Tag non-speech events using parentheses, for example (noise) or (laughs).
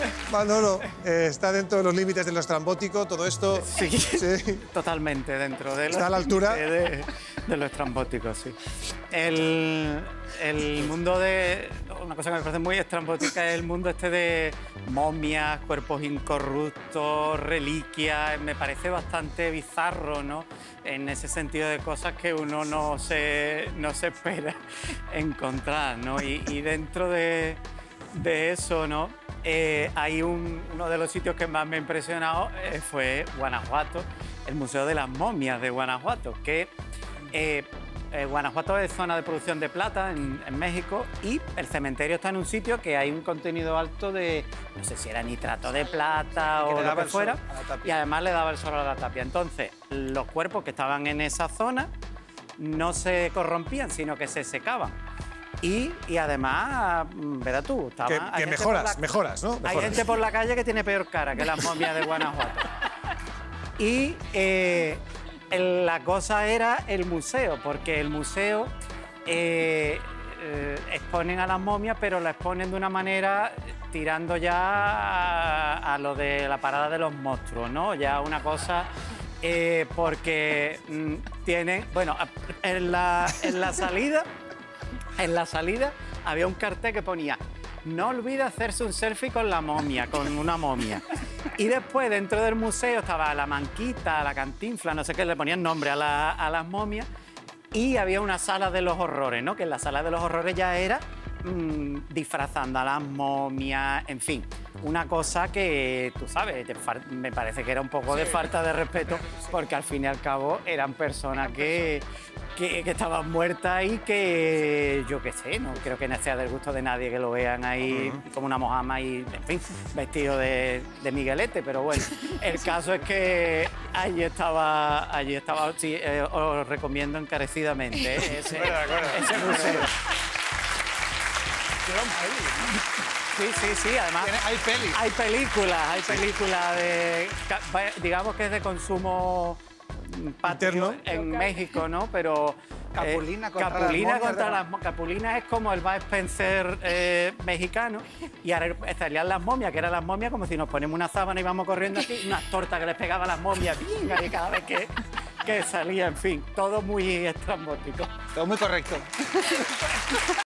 (laughs) Manolo, eh, está dentro de los límites de lo estrambótico, todo esto. Sí, (laughs) totalmente dentro de ¿Está a la altura? De, de lo estrambótico, sí. El, el mundo de. Una cosa que me parece muy estrambótica es el mundo este de momias, cuerpos incorruptos, reliquias. Me parece bastante bizarro, ¿no? En ese sentido de cosas que uno no se, no se espera (laughs) encontrar, ¿no? Y, y dentro de, de eso, ¿no? Eh, hay un- uno de los sitios que más me ha impresionado eh, fue Guanajuato, el Museo de las Momias de Guanajuato, que eh, eh, Guanajuato es zona de producción de plata en, en México y el cementerio está en un sitio que hay un contenido alto de, no sé si era nitrato de plata o le lo daba que fuera, y además le daba el sol a la tapia. Entonces, los cuerpos que estaban en esa zona no se corrompían, sino que se secaban. Y, y además, mm, verás tú, estaba- Que- mejoras, la- mejoras, ¿no? Hay gente por la calle que tiene peor cara que las momias de Guanajuato. (laughs) Y eh, la cosa era el museo, porque el museo eh, eh, exponen a las momias, pero la exponen de una manera tirando ya a, a lo de la parada de los monstruos, ¿no? Ya una cosa eh, porque mm, tienen, bueno, en la, en la salida, en la salida había un cartel que ponía no olvide hacerse un selfie con la momia, con una momia. Y después dentro del museo estaba la manquita, la cantinfla, no sé qué, le ponían nombre a, la- las momias. Y había una sala de los horrores, ¿no? Que en la sala de los horrores ya era mm, disfrazando a las momias, en fin. Una cosa que, tú sabes, me parece que era un poco de falta de respeto, porque al fin y al cabo eran personas que, que, que estaban muertas y que, yo qué sé, no creo que no sea del gusto de nadie que lo vean ahí como una mojama y, en fin, vestido de, de Miguelete, pero bueno, (laughs) el caso es que allí estaba, allí estaba, sí, eh, os recomiendo encarecidamente ¿eh? ese, ese museo. Sí, sí, sí, además Tiene- hay pelis. hay películas, hay películas de, digamos que es de consumo patrio Interno. en México, ¿no? Pero eh, Capulina contra las Capulina contra las Capulina es como el Bud Spencer eh, mexicano y ahora salían las momias, que eran las momias como si nos ponemos una sábana y vamos corriendo aquí, unas tortas que les pegaba a las momias, ¡pinga! y cada vez que, que salía, en fin, todo muy estrambótico. Todo muy correcto.